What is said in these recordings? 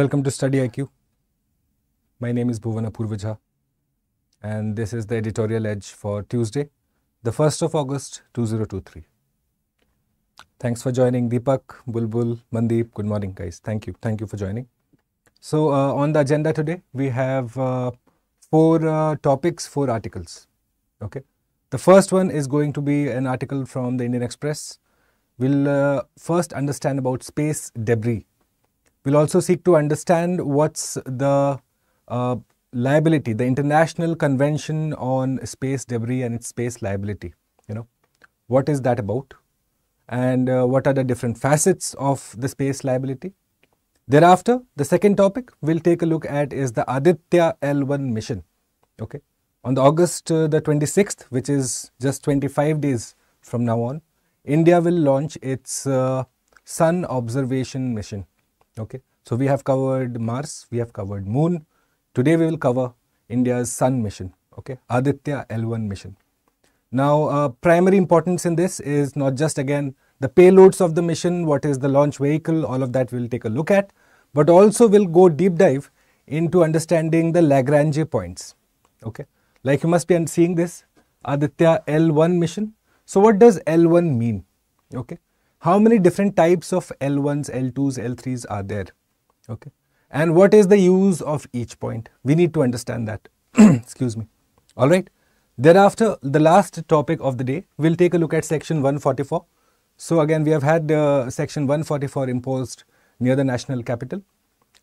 Welcome to Study IQ. My name is Bhuvana Purvaja, and this is the editorial edge for Tuesday, the 1st of August 2023. Thanks for joining Deepak, Bulbul, Mandeep. Good morning, guys. Thank you. Thank you for joining. So, uh, on the agenda today, we have uh, four uh, topics, four articles. Okay. The first one is going to be an article from the Indian Express. We'll uh, first understand about space debris. We'll also seek to understand what's the uh, liability, the International Convention on Space Debris and its space liability. You know, what is that about? And uh, what are the different facets of the space liability? Thereafter, the second topic we'll take a look at is the Aditya L1 mission. Okay, on the August uh, the 26th, which is just 25 days from now on, India will launch its uh, Sun observation mission. Okay, so we have covered Mars, we have covered Moon. Today we will cover India's Sun mission. Okay, Aditya L1 mission. Now, uh, primary importance in this is not just again the payloads of the mission, what is the launch vehicle, all of that we'll take a look at, but also we'll go deep dive into understanding the Lagrange points. Okay, like you must be seeing this Aditya L1 mission. So, what does L1 mean? Okay, how many different types of L1s, L2s, L3s are there? Okay, and what is the use of each point? We need to understand that. Excuse me. All right. Thereafter, the last topic of the day, we'll take a look at section 144. So again, we have had uh, section 144 imposed near the national capital.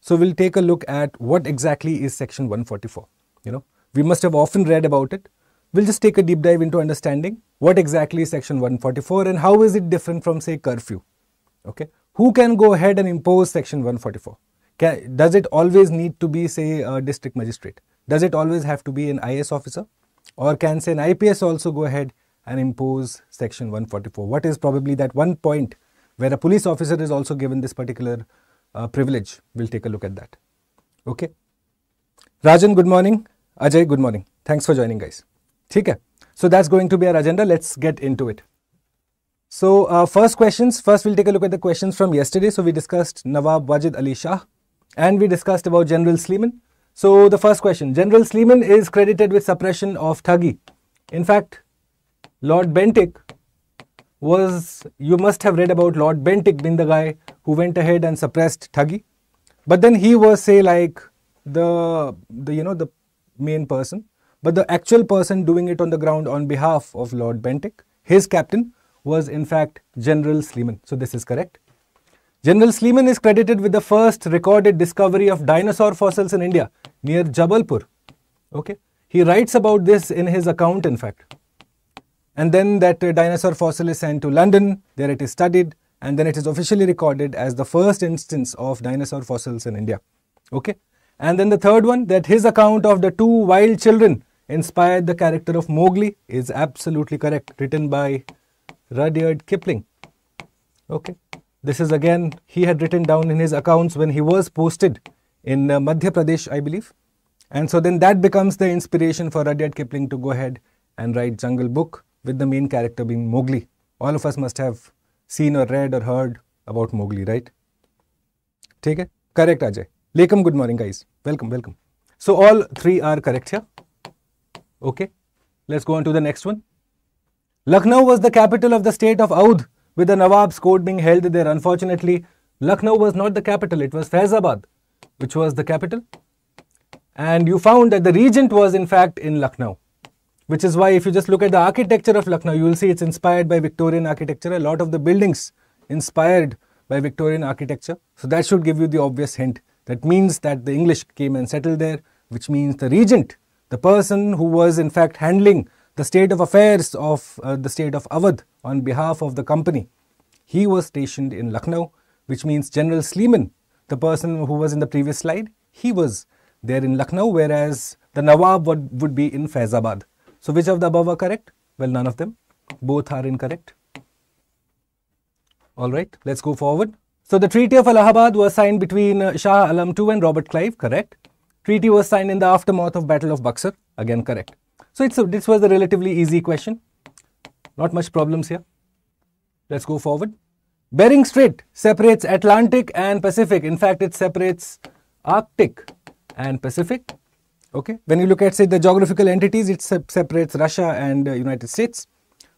So we'll take a look at what exactly is section 144. You know, we must have often read about it. We'll just take a deep dive into understanding what exactly is section 144 and how is it different from say curfew. Okay, who can go ahead and impose section 144? Can, does it always need to be say a district magistrate? Does it always have to be an IS officer? Or can say an IPS also go ahead and impose section 144? What is probably that one point where a police officer is also given this particular uh, privilege? We'll take a look at that. Okay. Rajan, good morning. Ajay, good morning. Thanks for joining, guys. Okay. So that's going to be our agenda. Let's get into it. So uh, first questions. First, we'll take a look at the questions from yesterday. So we discussed Nawab Wajid Ali Shah and we discussed about General Sleeman. So the first question, General Sleeman is credited with suppression of Thuggee. In fact, Lord Bentinck was, you must have read about Lord Bentinck being the guy who went ahead and suppressed Thuggee. But then he was say like the, the you know, the main person. But the actual person doing it on the ground on behalf of Lord Bentinck, his captain was in fact General Sleeman. So this is correct. General Sleeman is credited with the first recorded discovery of dinosaur fossils in India near Jabalpur. Okay, he writes about this in his account, in fact. And then that uh, dinosaur fossil is sent to London, there it is studied, and then it is officially recorded as the first instance of dinosaur fossils in India. Okay, and then the third one that his account of the two wild children inspired the character of Mowgli is absolutely correct, written by Rudyard Kipling. Okay. This is again, he had written down in his accounts when he was posted in uh, Madhya Pradesh, I believe. And so then that becomes the inspiration for Rudyard Kipling to go ahead and write Jungle Book with the main character being Mowgli. All of us must have seen or read or heard about Mowgli, right? Take it? Correct, Ajay. Lekam, good morning, guys. Welcome, welcome. So all three are correct here. Okay. Let's go on to the next one. Lucknow was the capital of the state of Oudh with the Nawab's court being held there. Unfortunately, Lucknow was not the capital, it was Faizabad, which was the capital. And you found that the regent was in fact in Lucknow, which is why if you just look at the architecture of Lucknow, you will see it's inspired by Victorian architecture. A lot of the buildings inspired by Victorian architecture. So that should give you the obvious hint. That means that the English came and settled there, which means the regent, the person who was in fact handling the state of affairs of uh, the state of Awadh on behalf of the company. He was stationed in Lucknow, which means General Sleeman, the person who was in the previous slide, he was there in Lucknow, whereas the Nawab would, would be in Faizabad. So, which of the above are correct? Well, none of them. Both are incorrect. All right, let's go forward. So, the Treaty of Allahabad was signed between uh, Shah Alam II and Robert Clive, correct. Treaty was signed in the aftermath of Battle of Buxar, again correct. So it's a, this was a relatively easy question. Not much problems here. Let's go forward. Bering Strait separates Atlantic and Pacific. In fact, it separates Arctic and Pacific. Okay, when you look at say the geographical entities, it se separates Russia and uh, United States.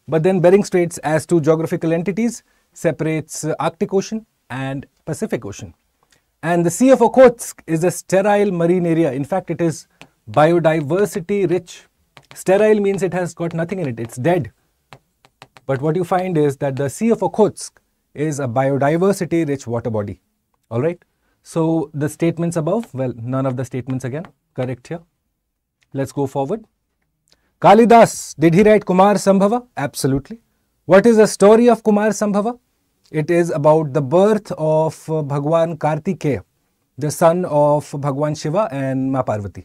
But then Bering Straits as two geographical entities separates uh, Arctic Ocean and Pacific Ocean. And the Sea of Okhotsk is a sterile marine area. In fact, it is biodiversity rich. Sterile means it has got nothing in it, it's dead. But what you find is that the Sea of Okhotsk is a biodiversity rich water body. All right. So the statements above, well, none of the statements again, correct here. Let's go forward. Kalidas, did he write Kumar Sambhava? Absolutely. What is the story of Kumar Sambhava? It is about the birth of uh, Bhagwan Kartikeya, the son of Bhagwan Shiva and Ma Parvati.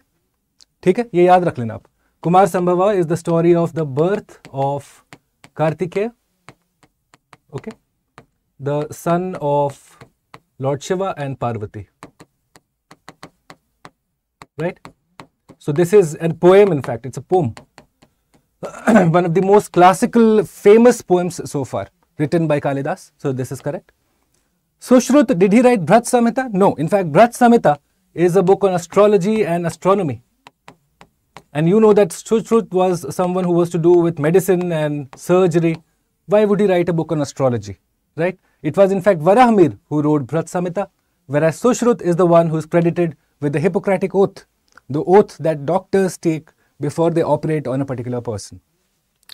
ठीक है ये याद रख लेना आप Kumar संभवा is the story of the birth of Kartikeya okay the son of lord Shiva and Parvati right so this is a poem in fact it's a poem one of the most classical famous poems so far written by kalidas so this is correct sushrut did he write brihat samhita no in fact brihat samhita is a book on astrology and astronomy and you know that Sushrut was someone who was to do with medicine and surgery. Why would he write a book on astrology? Right? It was in fact Varahamir who wrote Brihat Samhita, whereas Sushrut is the one who is credited with the Hippocratic Oath, the oath that doctors take before they operate on a particular person.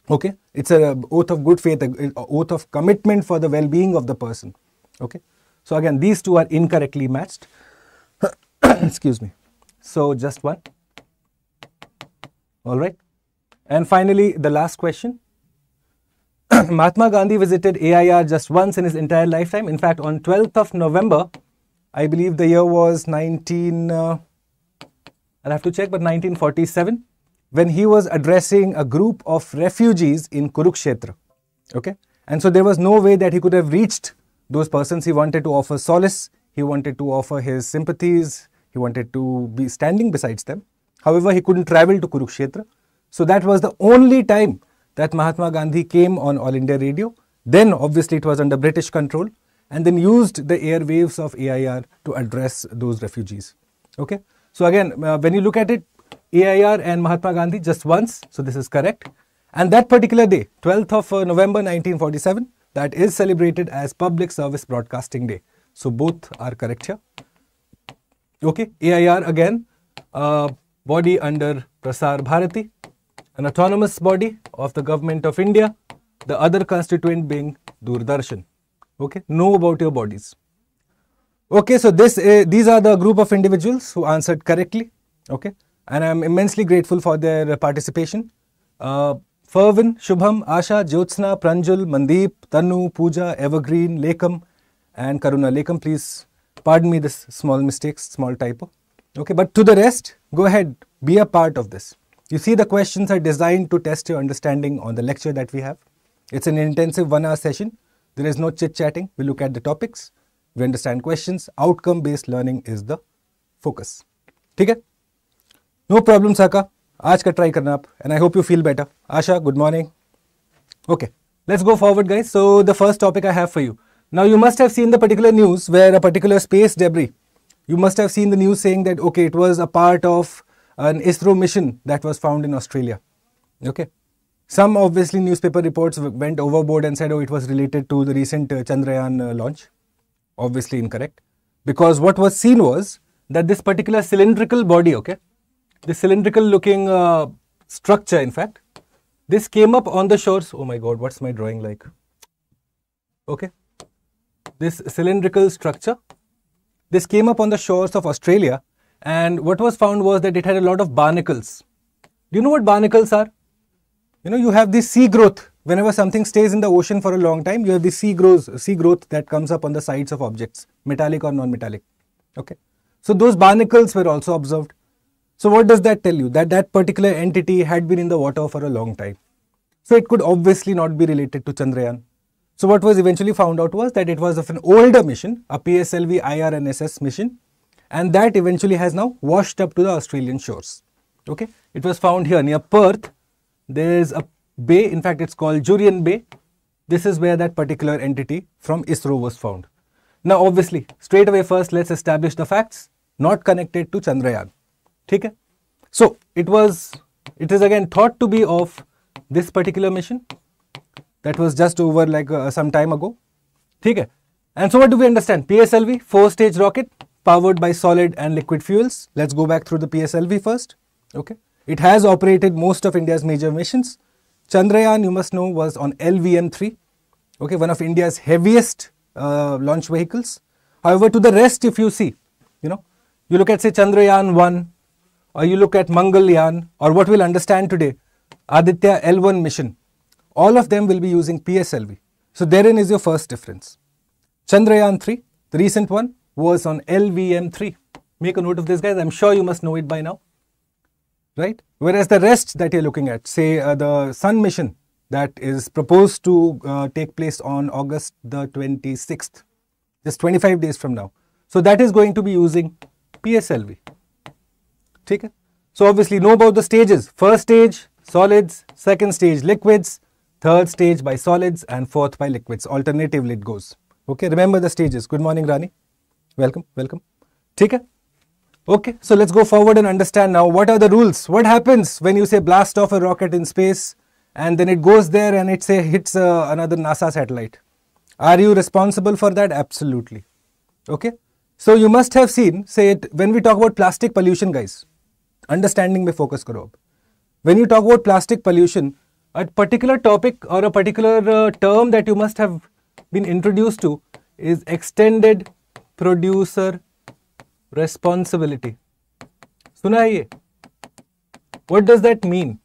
Okay? It's a oath of good faith, a oath of commitment for the well-being of the person. Okay? So again, these two are incorrectly matched. Excuse me. So just one. All right. And finally, the last question. Mahatma Gandhi visited AIR just once in his entire lifetime. In fact, on 12th of November, I believe the year was 19, uh, I'll have to check, but 1947, when he was addressing a group of refugees in Kurukshetra. Okay. And so there was no way that he could have reached those persons. He wanted to offer solace. He wanted to offer his sympathies. He wanted to be standing besides them. However, he couldn't travel to Kurukshetra. So that was the only time that Mahatma Gandhi came on All India Radio. Then obviously it was under British control and then used the airwaves of AIR to address those refugees. Okay. So again, uh, when you look at it, AIR and Mahatma Gandhi just once. So this is correct. And that particular day, 12th of uh, November 1947, that is celebrated as Public Service Broadcasting Day. So both are correct here. Okay. AIR again, uh, body under Prasar Bharati, an autonomous body of the government of India, the other constituent being Doordarshan. Okay, know about your bodies. Okay, so this uh, these are the group of individuals who answered correctly. Okay, and I'm immensely grateful for their participation. Uh, Fervin, Shubham, Asha, Jyotsna, Pranjul, Mandeep, Tanu, Pooja, Evergreen, Lekam, and Karuna. Lekam, please pardon me this small mistake, small typo. Okay, but to the rest, go ahead, be a part of this. You see, the questions are designed to test your understanding on the lecture that we have. It's an intensive one hour session. There is no chit chatting. We look at the topics, we understand questions. Outcome based learning is the focus. Okay? No problem साका आज का try करना आप and I hope you feel better आशा good morning okay let's go forward guys so the first topic i have for you now you must have seen the particular news where a particular space debris you must have seen the news saying that, okay, it was a part of an ISRO mission that was found in Australia. Okay. Some obviously newspaper reports went overboard and said, oh, it was related to the recent uh, Chandrayaan uh, launch. Obviously incorrect. Because what was seen was that this particular cylindrical body, okay, this cylindrical looking uh, structure, in fact, this came up on the shores. Oh my God, what's my drawing like? Okay. This cylindrical structure this came up on the shores of Australia and what was found was that it had a lot of barnacles. Do you know what barnacles are? You know, you have this sea growth. Whenever something stays in the ocean for a long time, you have this sea growth, sea growth that comes up on the sides of objects, metallic or non-metallic. Okay. So those barnacles were also observed. So what does that tell you? That that particular entity had been in the water for a long time. So it could obviously not be related to Chandrayaan. So what was eventually found out was that it was of an older mission, a PSLV IRNSS mission, and that eventually has now washed up to the Australian shores. Okay, it was found here near Perth. There is a bay, in fact, it's called Jurien Bay. This is where that particular entity from ISRO was found. Now, obviously, straight away first, let's establish the facts. not connected to Chandrayaan. Okay? So it was, it is again thought to be of this particular mission that was just over like uh, some time ago. Okay? And so what do we understand? PSLV, four stage rocket powered by solid and liquid fuels. Let's go back through the PSLV first. Okay. It has operated most of India's major missions. Chandrayaan, you must know, was on LVM-3. Okay, one of India's heaviest uh, launch vehicles. However, to the rest, if you see, you know, you look at say Chandrayaan 1 or you look at Mangalyaan or what we'll understand today, Aditya L1 mission, all of them will be using PSLV. So therein is your first difference. Chandrayaan 3, the recent one, was on LVM3. Make a note of this guys, I'm sure you must know it by now. Right? Whereas the rest that you're looking at, say uh, the Sun mission that is proposed to uh, take place on August the 26th, just 25 days from now. So that is going to be using PSLV. So obviously know about the stages. First stage, solids. Second stage, liquids. Third stage by solids and fourth by liquids. Alternatively it goes. Okay, remember the stages. Good morning, Rani. Welcome, welcome. Okay? Okay, so let's go forward and understand now what are the rules. What happens when you say blast off a rocket in space and then it goes there and it say hits uh, another NASA satellite. Are you responsible for that? Absolutely. Okay. So you must have seen, say it, when we talk about plastic pollution guys, understanding में focus करो When you talk about plastic pollution, a particular topic or a particular uh, term that you must have been introduced to is extended producer responsibility. सुना है ये? What does that mean?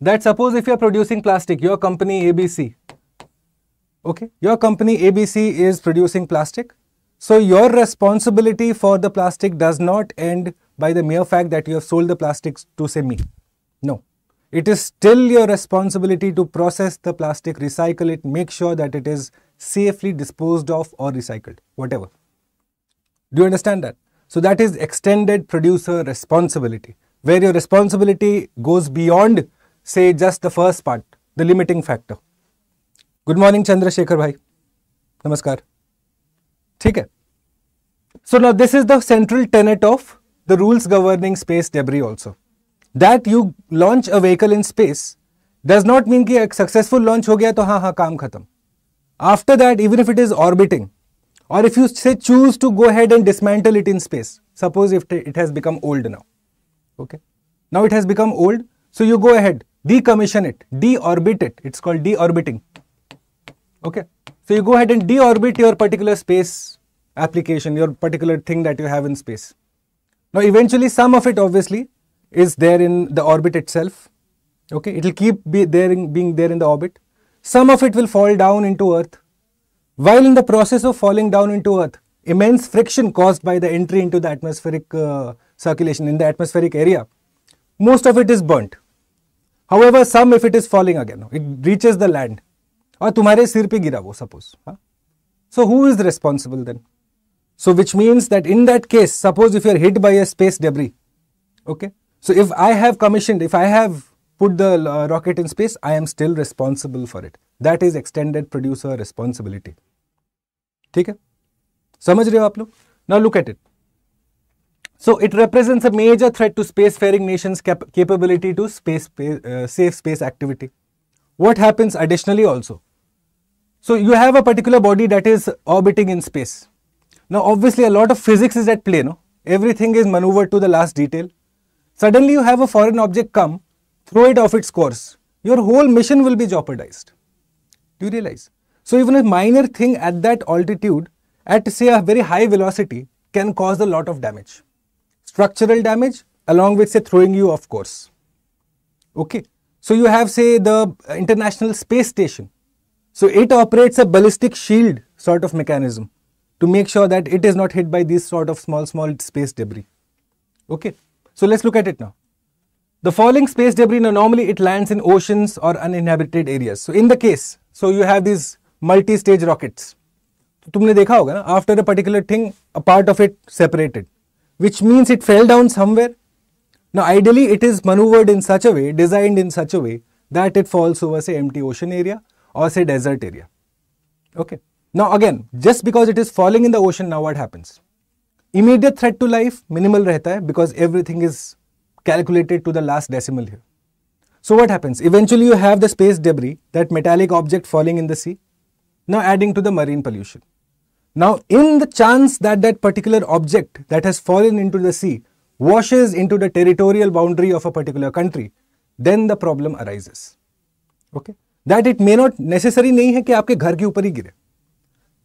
That suppose if you are producing plastic, your company ABC, okay, your company ABC is producing plastic. So your responsibility for the plastic does not end by the mere fact that you have sold the plastics to say me. No. It is still your responsibility to process the plastic, recycle it, make sure that it is safely disposed of or recycled, whatever. Do you understand that? So that is extended producer responsibility, where your responsibility goes beyond, say, just the first part, the limiting factor. Good morning, Chandrasekhar bhai. Namaskar. ठीक है so now this is the central tenet of the rules governing space debris also that you launch a vehicle in space does not mean कि एक successful launch हो गया तो हाँ हाँ काम खत्म after that even if it is orbiting or if you say choose to go ahead and dismantle it in space suppose if it has become old now okay now it has become old so you go ahead decommission it deorbit it it's called deorbiting okay so you go ahead and deorbit your particular space application, your particular thing that you have in space. Now eventually some of it obviously is there in the orbit itself. Okay, it will keep be there in, being there in the orbit. Some of it will fall down into Earth. While in the process of falling down into Earth, immense friction caused by the entry into the atmospheric uh, circulation in the atmospheric area, most of it is burnt. However, some if it is falling again, it reaches the land और तुम्हारे सिर पे गिरा वो suppose so who is responsible then so which means that in that case suppose if you are hit by a space debris okay so if i have commissioned if i have put the uh, rocket in space i am still responsible for it that is extended producer responsibility ठीक है समझ रहे हो आप लोग now look at it so it represents a major threat to spacefaring nations cap capability to space uh, safe space activity what happens additionally also so you have a particular body that is orbiting in space. Now obviously a lot of physics is at play, no? Everything is maneuvered to the last detail. Suddenly you have a foreign object come, throw it off its course. Your whole mission will be jeopardized. Do you realize? So even a minor thing at that altitude, at say a very high velocity, can cause a lot of damage. Structural damage along with say throwing you off course. Okay. So you have say the International Space Station so it operates a ballistic shield sort of mechanism to make sure that it is not hit by these sort of small, small space debris. Okay, so let's look at it now. The falling space debris, now normally it lands in oceans or uninhabited areas. So in the case, so you have these multi-stage rockets. तो तुमने देखा होगा ना after a particular thing, a part of it separated, which means it fell down somewhere. Now ideally it is maneuvered in such a way, designed in such a way that it falls over say empty ocean area or say desert area. Okay. Now again, just because it is falling in the ocean, now what happens? immediate threat to life minimal रहता है because everything is calculated to the last decimal here. So what happens? Eventually you have the space debris, that metallic object falling in the sea, now adding to the marine pollution. Now in the chance that that particular object that has fallen into the sea washes into the territorial boundary of a particular country, then the problem arises. Okay? That it may not necessary नहीं है कि आपके घर के ऊपर ही गिरे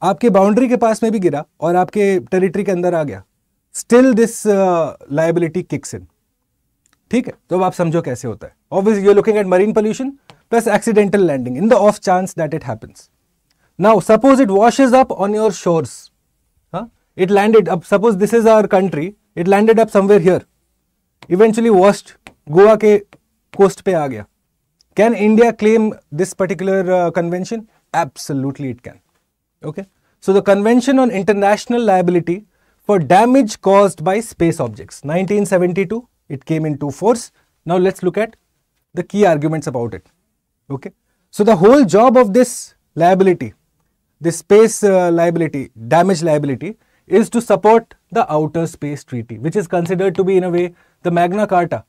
आपके boundary के पास में भी गिरा और आपके टेरिटरी के अंदर आ गया। Still this liability kicks in ठीक है? तो अब आप समझो कैसे होता है। Obvious you looking at marine pollution plus accidental landing in the of chance that it है now suppose it washes up on your shores it landed अब suppose this is our country it landed up somewhere here eventually worst Goa के coast पे आ गया. Can India claim this particular convention absolutely it can okay so the convention on international liability for damage caused by space objects 1972 it came into force. Now let's look at the key arguments about it. Okay. So the whole job of this liability, this space uh, liability, damage liability, is to support the Outer Space Treaty, which is considered to be in a way the Magna Carta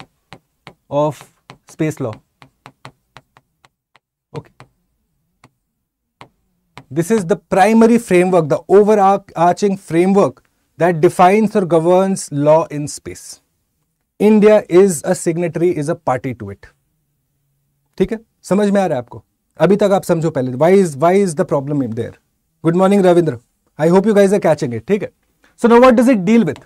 of space law. Okay. This is the primary framework, the overarching framework that defines or governs law in space. India is a signatory is a party to it ठीक है समझ में आ रहा है आपको अभी तक आप समझो पहले why is why is the problem in there good morning Ravindra I hope you guys are catching it ठीक है so know what does it deal with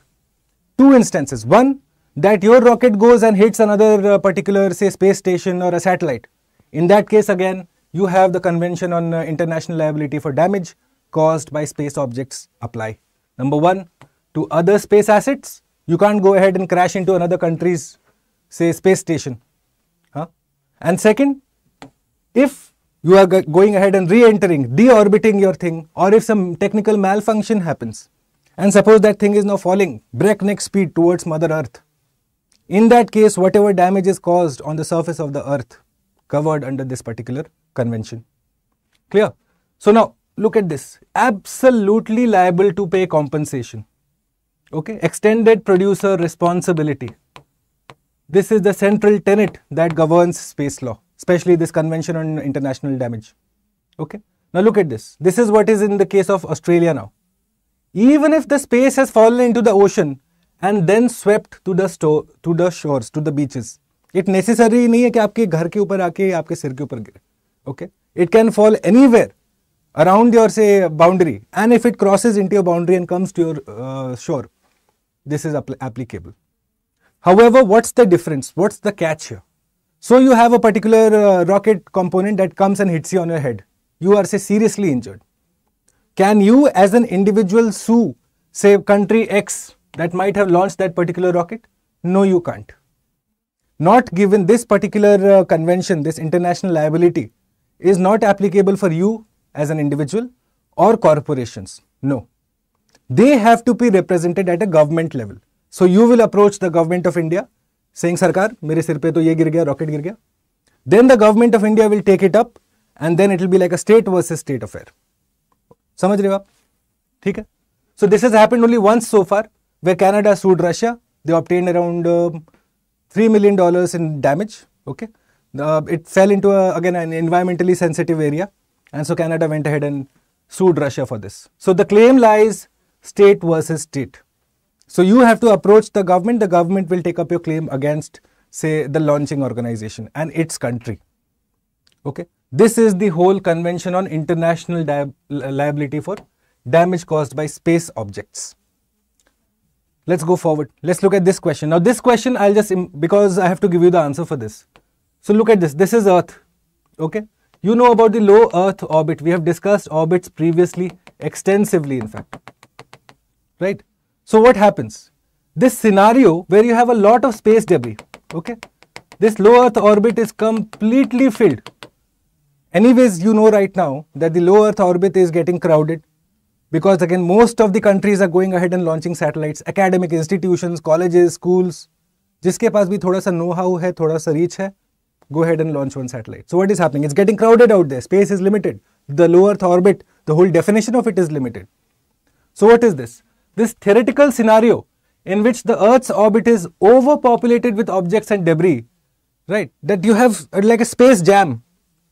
two instances. One, that your rocket goes and hits another uh, particular, say, space station or a satellite. In that case, again, you have the Convention on uh, International Liability for Damage caused by space objects apply. Number one, to other space assets, you can't go ahead and crash into another country's, say, space station. Huh? And second, if you are going ahead and re-entering, deorbiting your thing, or if some technical malfunction happens, and suppose that thing is now falling breakneck speed towards Mother Earth, in that case, whatever damage is caused on the surface of the Earth covered under this particular convention. Clear? So now, look at this. Absolutely liable to pay compensation. Okay, extended producer responsibility. This is the central tenet that governs space law, especially this Convention on International Damage. Okay, now look at this. This is what is in the case of Australia now. Even if the space has fallen into the ocean and then swept to the store, to the shores, to the beaches, it necessary नहीं है कि आपके घर के ऊपर आके आपके सिर के ऊपर गिरे. Okay, it can fall anywhere around your say boundary, and if it crosses into your boundary and comes to your uh, shore, this is applicable. However, what's the difference? What's the catch here? So you have a particular uh, rocket component that comes and hits you on your head. You are say seriously injured. Can you as an individual sue say country X that might have launched that particular rocket? No, you can't. Not given this particular uh, convention, this international liability is not applicable for you as an individual or corporations. No they have to be represented at a government level. So you will approach the government of India saying, Sarkar, mere sir pe to ye gir gaya, rocket gir gaya. Then the government of India will take it up and then it will be like a state versus state affair. समझ रहे हो आप ठीक है so this has happened only once so far where canada sued russia they obtained around uh, 3 million dollars in damage okay uh, it fell into a, again an environmentally sensitive area and so canada went ahead and sued russia for this so the claim lies state versus state. So you have to approach the government, the government will take up your claim against say the launching organization and its country. Okay. This is the whole convention on international liability for damage caused by space objects. Let's go forward. Let's look at this question. Now this question I'll just, because I have to give you the answer for this. So look at this. This is Earth. Okay. You know about the low Earth orbit. We have discussed orbits previously extensively in fact right? So what happens? This scenario where you have a lot of space debris, okay? This low Earth orbit is completely filled. Anyways, you know right now that the low Earth orbit is getting crowded because again, most of the countries are going ahead and launching satellites, academic institutions, colleges, schools, जिसके पास भी थोड़ा सा know how है थोड़ा सा reach है go ahead and launch one satellite. So what is happening? It's getting crowded out there. Space is limited. The low Earth orbit, the whole definition of it is limited. So what is this? this theoretical scenario in which the Earth's orbit is overpopulated with objects and debris, right? That you have uh, like a space jam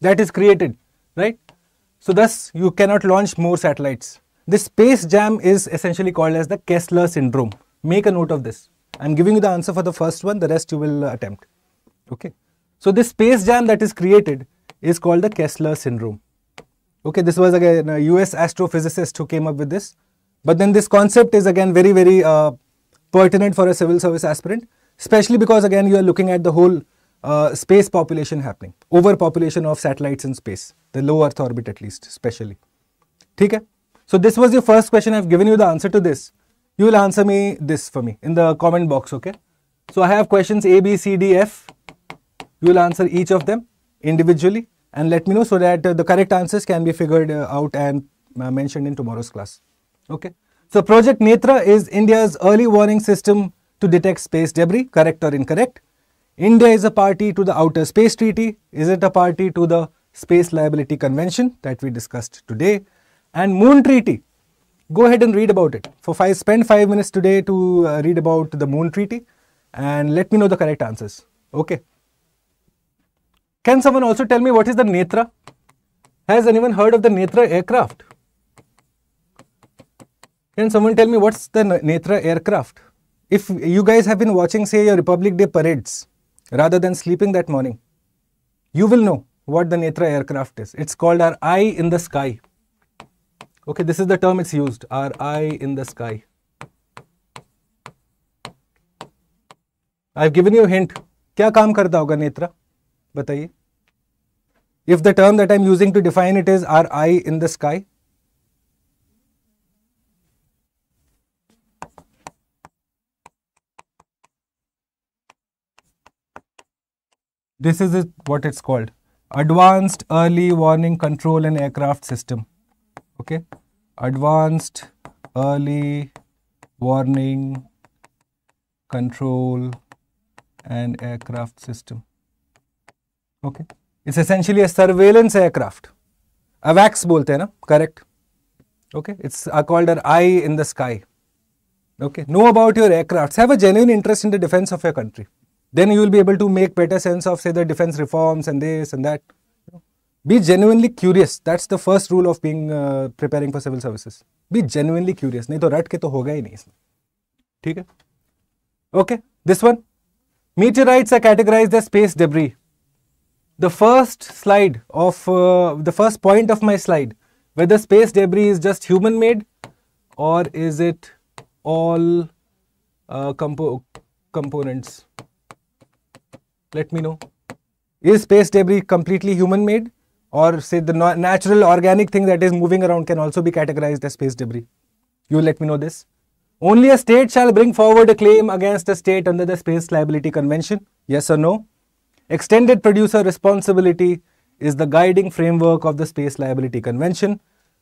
that is created, right? So thus you cannot launch more satellites. This space jam is essentially called as the Kessler syndrome. Make a note of this. I'm giving you the answer for the first one, the rest you will uh, attempt. Okay. So this space jam that is created is called the Kessler syndrome. Okay, this was again a US astrophysicist who came up with this. But then this concept is again very, very uh, pertinent for a civil service aspirant, especially because again you are looking at the whole uh, space population happening, overpopulation of satellites in space, the low Earth orbit at least, especially. Okay? So this was your first question. I've given you the answer to this. You will answer me this for me in the comment box, okay? So I have questions A, B, C, D, F. You will answer each of them individually and let me know so that uh, the correct answers can be figured uh, out and uh, mentioned in tomorrow's class. Okay. So Project Netra is India's early warning system to detect space debris, correct or incorrect. India is a party to the Outer Space Treaty. Is it a party to the Space Liability Convention that we discussed today? And Moon Treaty. Go ahead and read about it. For five, spend five minutes today to uh, read about the Moon Treaty and let me know the correct answers. Okay. Can someone also tell me what is the Netra? Has anyone heard of the Netra aircraft? Can someone tell me what's the Netra aircraft? If you guys have been watching, say, your Republic Day parades rather than sleeping that morning, you will know what the Netra aircraft is. It's called our eye in the sky. Okay, this is the term it's used, our eye in the sky. I've given you a hint. क्या काम करता होगा नेत्रा बताइए। If the term that I am using to define it is our eye in the sky this is it what it's called advanced early warning control and aircraft system okay advanced early warning control and aircraft system okay. It's essentially a surveillance aircraft. A AWACS bolte hai na correct. Okay. It's uh, called an eye in the sky. Okay. Know about your aircrafts. Have a genuine interest in the defense of your country. Then you will be able to make better sense of say the defense reforms and this and that. Be genuinely curious. That's the first rule of being uh, preparing for civil services. Be genuinely curious. nahi to rat ke to hoga hi nahi isme theek hai okay. This one. Meteorites are categorized as space debris the first slide of uh, the first point of my slide whether space debris is just human made or is it all uh, compo components let me know. Is space debris completely human made? Or say the natural organic thing that is moving around can also be categorized as space debris? You let me know this. Only a state shall bring forward a claim against a state under the Space Liability Convention. Yes or no? Extended producer responsibility is the guiding framework of the Space Liability Convention.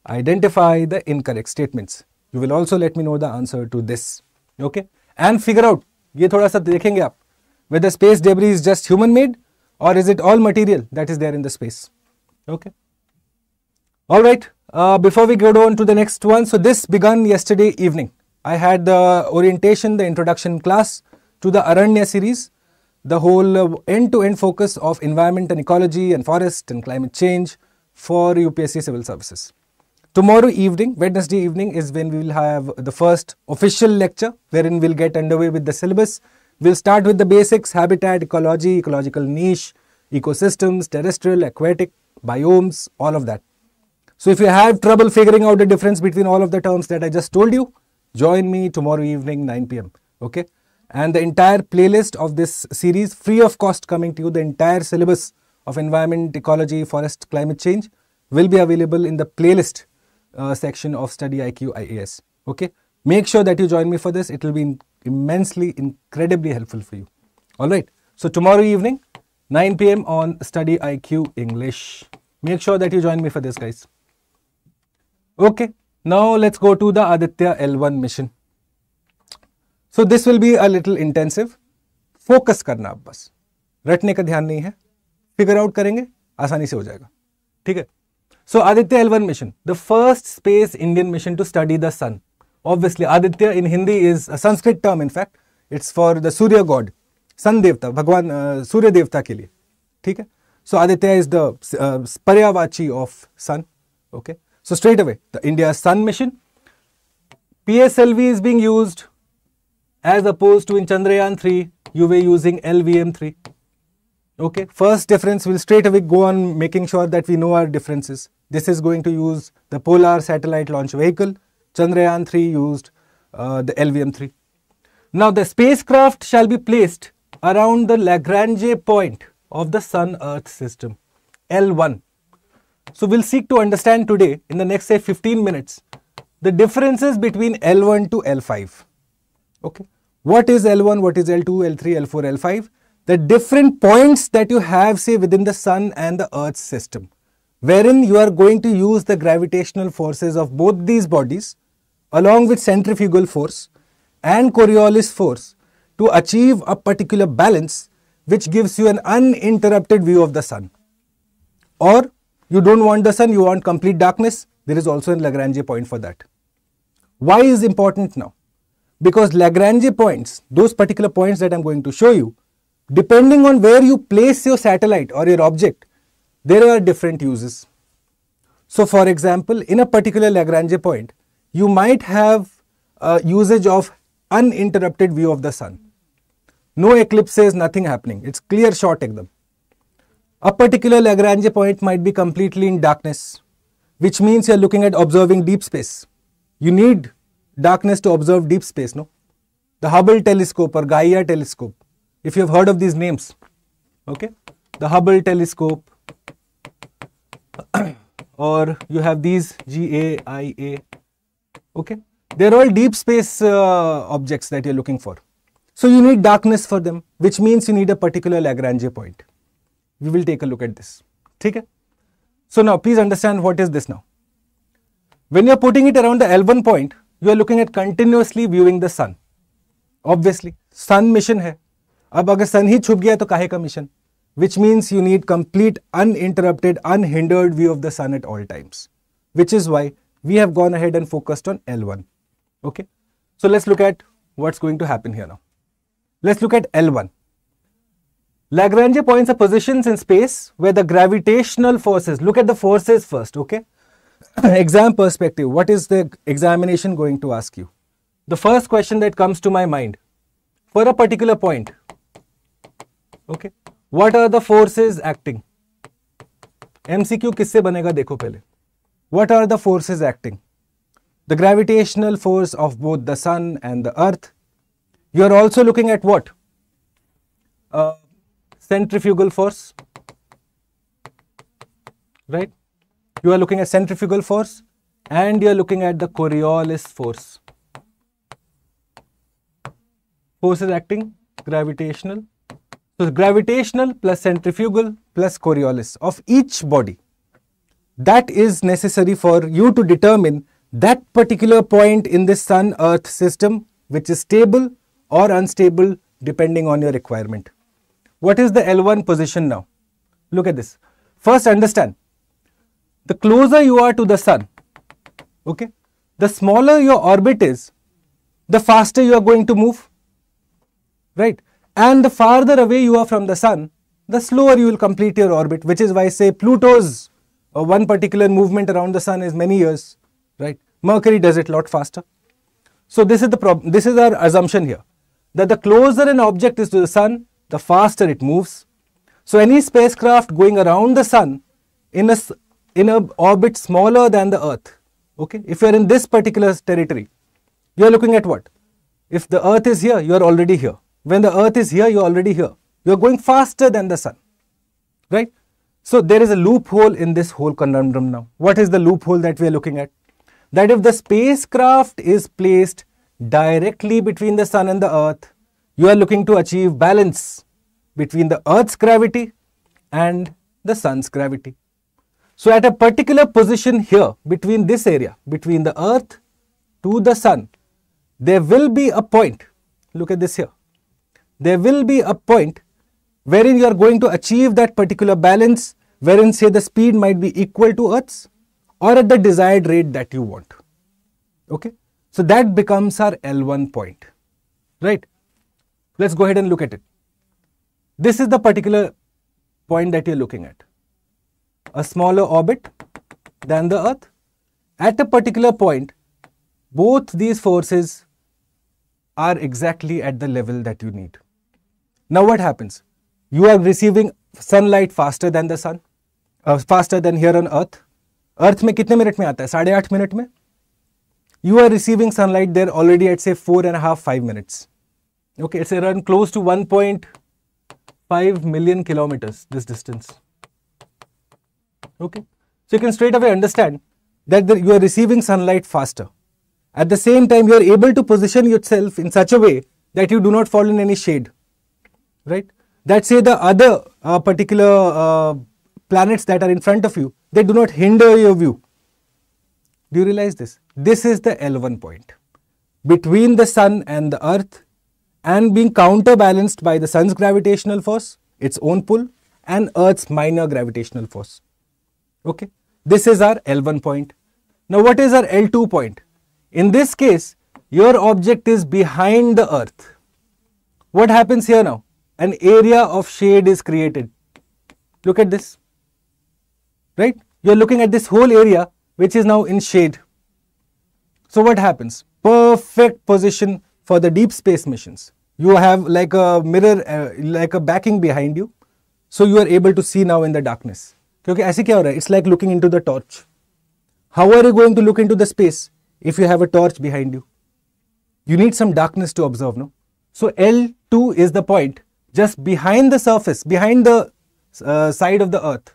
Identify the incorrect statements. You will also let me know the answer to this. Okay? And figure out, ये थोड़ा सा देखेंगे आप whether space debris is just human made or is it all material that is there in the space. Okay. All right. Uh, before we go on to the next one, so this began yesterday evening. I had the orientation, the introduction class to the Aranya series, the whole end to end focus of environment and ecology and forest and climate change for UPSC civil services. Tomorrow evening, Wednesday evening, is when we will have the first official lecture wherein we'll get underway with the syllabus We'll start with the basics, habitat, ecology, ecological niche, ecosystems, terrestrial, aquatic, biomes, all of that. So if you have trouble figuring out the difference between all of the terms that I just told you, join me tomorrow evening 9 pm. Okay. And the entire playlist of this series, free of cost coming to you, the entire syllabus of environment, ecology, forest, climate change will be available in the playlist uh, section of Study IQ IAS. Okay. Make sure that you join me for this. It will be immensely, incredibly helpful for you. All right. So tomorrow evening, 9 p.m. on Study IQ English. Make sure that you join me for this, guys. Okay. Now let's go to the Aditya L1 mission. So this will be a little intensive. Focus करना आप बस रटने का ध्यान नहीं है figure out करेंगे आसानी से हो जाएगा ठीक है so Aditya L one mission the first space Indian mission to study the sun Obviously, Aditya in Hindi is a Sanskrit term, in fact. It's for the Surya god, Sun Devta, Bhagwan uh, Surya Devta ke liye. ठीक है So Aditya is the uh, Paryavachi of Sun. Okay. So straight away, the India Sun mission. PSLV is being used as opposed to in Chandrayaan 3, you were using LVM3. Okay. First difference, we'll straight away go on making sure that we know our differences. This is going to use the Polar Satellite Launch Vehicle. Chandrayaan 3 used uh, the LVM3. Now the spacecraft shall be placed around the Lagrange point of the Sun Earth system, L1. So we'll seek to understand today in the next say 15 minutes the differences between L1 to L5. Okay. What is L1, what is L2, L3, L4, L5? The different points that you have say within the Sun and the Earth system wherein you are going to use the gravitational forces of both these bodies along with centrifugal force and Coriolis force to achieve a particular balance which gives you an uninterrupted view of the sun. Or you don't want the sun, you want complete darkness, there is also a Lagrange point for that. Why is important now? Because Lagrange points, those particular points that I'm going to show you, depending on where you place your satellite or your object, there are different uses. So for example, in a particular Lagrange point, you might have a usage of uninterrupted view of the sun. No eclipses, nothing happening. It's clear shot ekdam. A particular Lagrange point might be completely in darkness, which means you're looking at observing deep space. You need darkness to observe deep space, no? The Hubble telescope or Gaia telescope, if you have heard of these names, okay? The Hubble telescope, or you have these GAIA, okay? They're all deep space uh, objects that you're looking for. So you need darkness for them, which means you need a particular Lagrange point. We will take a look at this. Okay? So now please understand what is this now. When you're putting it around the L1 point, you are looking at continuously viewing the sun. Obviously, sun mission hai. अब अगर सन ही छुप गया तो काहे का mission which means you need complete uninterrupted unhindered view of the sun at all times which is why we have gone ahead and focused on L1 okay so let's look at what's going to happen here now Let's look at L1. Lagrange points are positions in space where the gravitational forces, look at the forces first, okay? Exam perspective, what is the examination going to ask you? The first question that comes to my mind, for a particular point, okay, what are the forces acting? MCQ किससे बनेगा देखो पहले. What are the forces acting? The gravitational force of both the sun and the earth, you are also looking at what? Uh, centrifugal force, right? You are looking at centrifugal force and you are looking at the Coriolis force. Forces acting, gravitational. So, gravitational plus centrifugal plus Coriolis of each body. That is necessary for you to determine that particular point in this Sun Earth system which is stable or unstable depending on your requirement. What is the L1 position now? Look at this. First understand, the closer you are to the sun, okay, the smaller your orbit is, the faster you are going to move, right? And the farther away you are from the sun, the slower you will complete your orbit, which is why say Pluto's uh, one particular movement around the sun is many years, right? Mercury does it a lot faster. So this is the problem. This is our assumption here that the closer an object is to the sun, the faster it moves. So any spacecraft going around the sun in a in a orbit smaller than the earth, okay, if you are in this particular territory, you are looking at what? If the earth is here, you are already here. When the earth is here, you are already here. You are going faster than the sun, right? So there is a loophole in this whole conundrum now. What is the loophole that we are looking at? That if the spacecraft is placed directly between the sun and the earth, you are looking to achieve balance between the earth's gravity and the sun's gravity. So at a particular position here between this area, between the earth to the sun, there will be a point, look at this here, there will be a point wherein you are going to achieve that particular balance wherein say the speed might be equal to earth's or at the desired rate that you want. Okay. So that becomes our L1 point, right? Let's go ahead and look at it. This is the particular point that you're looking at A smaller orbit than the Earth. At a particular point, both these forces are exactly at the level that you need. Now what happens? You are receiving sunlight faster than the sun, uh, faster than here on earth. Earth में कितने minute में आता है साढ़े आठ minute में you are receiving sunlight there already at say four and a half five minutes okay it's around close to 1.5 million kilometers this distance okay so you can straight away understand that the, you are receiving sunlight faster at the same time, you are able to position yourself in such a way that you do not fall in any shade, right? That say the other uh, particular uh, planets that are in front of you, they do not hinder your view. Do you realize this? This is the L1 point between the sun and the earth and being counterbalanced by the sun's gravitational force, its own pull, and earth's minor gravitational force. Okay, this is our L1 point. Now, what is our L2 point? In this case, your object is behind the earth. What happens here now? An area of shade is created. Look at this. Right? You are looking at this whole area which is now in shade. So what happens? Perfect position for the deep space missions. You have like a mirror, uh, like a backing behind you. So you are able to see now in the darkness. क्योंकि ऐसे क्या हो रहा है it's like looking in to the torch how are you going to look in to the space if you have a torch behind you. You need some darkness to observe, no? So L2 is the point just behind the surface, behind the uh, side of the earth.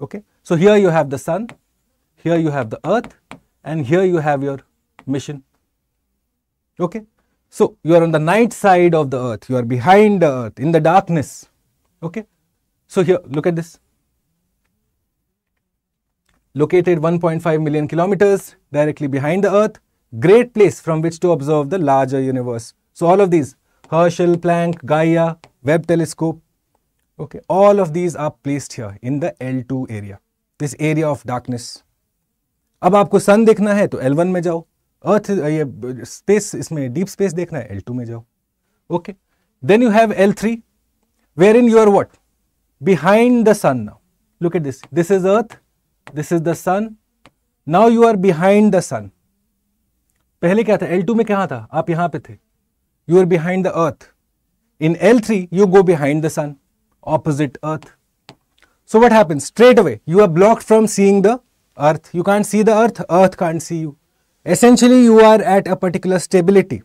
Okay. So here you have the sun, here you have the earth, and here you have your mission. Okay. So you are on the night side of the earth, you are behind the earth in the darkness. Okay. So here, look at this located 1.5 million kilometers directly behind the Earth, great place from which to observe the larger universe. So all of these, Herschel, Planck, Gaia, Webb telescope, okay, all of these are placed here in the L2 area, this area of darkness. अब आपको सन देखना है तो L1 में जाओ अर्थ ये space इसमें deep space देखना है L2 में जाओ okay then you have L3 wherein you are what behind the sun now look at this this is earth this is the sun now you are behind the sun पहले क्या था L2 में क्या था आप यहां पे थे you are behind the earth in L3 you go behind the sun opposite earth so what happens straight away you are blocked from seeing the earth you can't see the earth earth can't see you essentially you are at a particular stability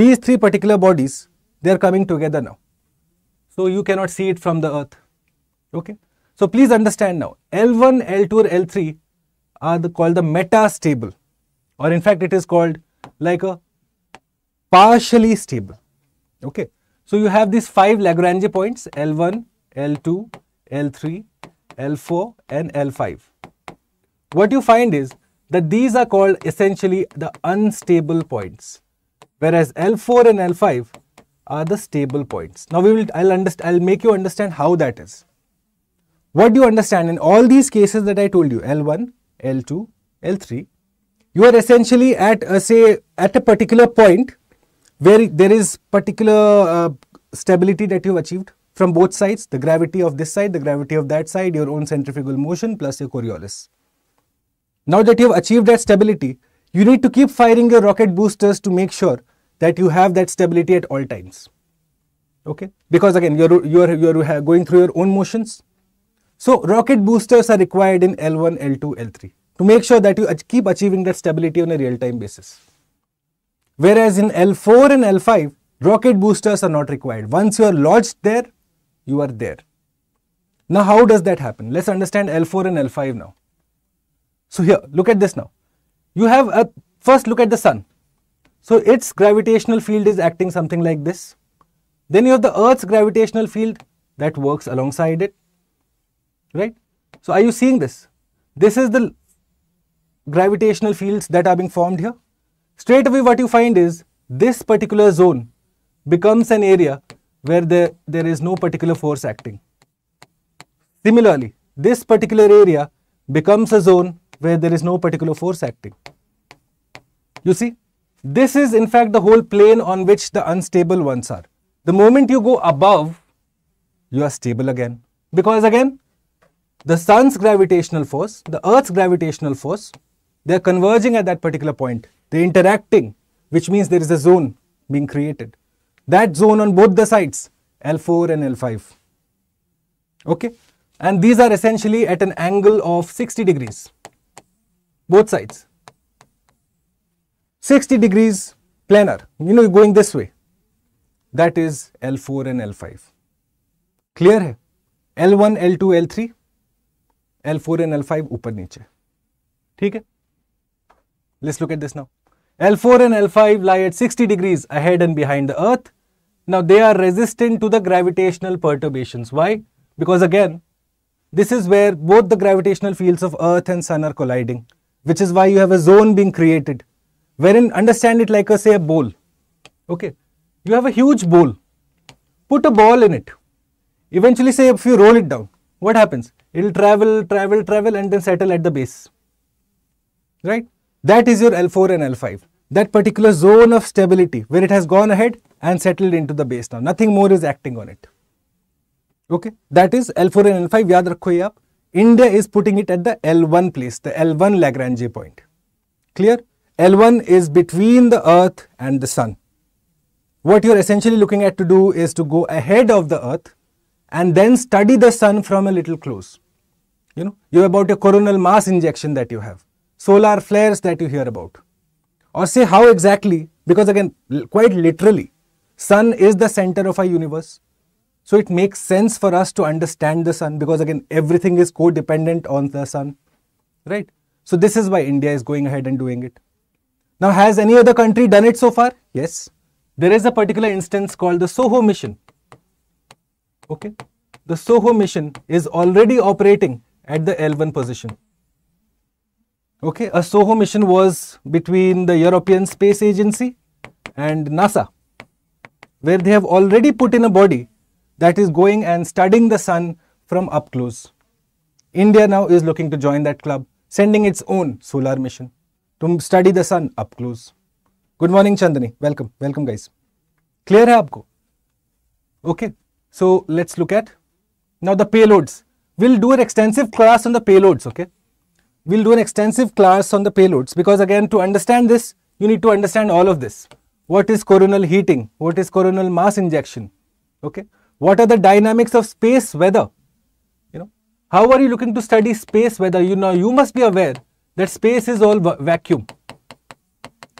these three particular bodies they are coming together now so you cannot see it from the earth okay so please understand now, L1, L2 or L3 are the, called the metastable or in fact it is called like a partially stable. Okay. So you have these five Lagrange points L1, L2, L3, L4 and L5. What you find is that these are called essentially the unstable points whereas L4 and L5 are the stable points. Now we will I'll understand I'll make you understand how that is. What do you understand in all these cases that I told you, L1, L2, L3, you are essentially at a, say at a particular point where there is particular uh, stability that you have achieved from both sides, the gravity of this side, the gravity of that side, your own centrifugal motion plus your Coriolis. Now that you have achieved that stability, you need to keep firing your rocket boosters to make sure that you have that stability at all times. Okay, because again, you're, you're, you're going through your own motions, so rocket boosters are required in L1, L2, L3 to make sure that you keep achieving that stability on a real-time basis. Whereas in L4 and L5, rocket boosters are not required. Once you are lodged there, you are there. Now how does that happen? Let's understand L4 and L5 now. So here, look at this now. You have a, first look at the sun. So its gravitational field is acting something like this. Then you have the earth's gravitational field that works alongside it right? So are you seeing this? This is the gravitational fields that are being formed here. Straight away what you find is this particular zone becomes an area where there, there is no particular force acting. Similarly, this particular area becomes a zone where there is no particular force acting. You see, this is in fact the whole plane on which the unstable ones are. The moment you go above, you are stable again. Because again, the sun's gravitational force, the earth's gravitational force, they are converging at that particular point. They're interacting, which means there is a zone being created. That zone on both the sides, L4 and L5. Okay? And these are essentially at an angle of 60 degrees. Both sides. 60 degrees planar, you know, going this way. That is L4 and L5. Clear है? L1, L2, L3, L4 and L5 ऊपर नीचे. ठीक है? Let's look at this now. L4 and L5 lie at 60 degrees ahead and behind the earth. Now they are resistant to the gravitational perturbations. Why? Because again, this is where both the gravitational fields of earth and sun are colliding, which is why you have a zone being created wherein understand it like a say a bowl. Okay, you have a huge bowl. Put a ball in it. Eventually, say if you roll it down, what happens? It will travel, travel, travel, and then settle at the base. Right? That is your L4 and L5. That particular zone of stability where it has gone ahead and settled into the base now. Nothing more is acting on it. Okay, that is L4 and L5. Yaad rakho ye aap. India is putting it at the L1 place, the L1 Lagrange point. Clear? L1 is between the earth and the sun. What you're essentially looking at to do is to go ahead of the earth and then study the sun from a little close. You know, you're about your coronal mass injection that you have, solar flares that you hear about. Or say how exactly, because again, quite literally, sun is the center of our universe. So it makes sense for us to understand the sun because again, everything is codependent on the sun, right? So this is why India is going ahead and doing it. Now, has any other country done it so far? Yes. There is a particular instance called the SOHO mission. Okay. The SOHO mission is already operating at the L1 position. Okay. A SOHO mission was between the European Space Agency and NASA, where they have already put in a body that is going and studying the sun from up close. India now is looking to join that club, sending its own solar mission to study the sun up close. Good morning, Chandani. Welcome. Welcome, guys. Clear hai aapko? Okay. So let's look at now the payloads. We'll do an extensive class on the payloads. Okay. We'll do an extensive class on the payloads because again, to understand this, you need to understand all of this. What is coronal heating? What is coronal mass injection? Okay. What are the dynamics of space weather? You know, how are you looking to study space weather? You know, you must be aware that space is all vacuum,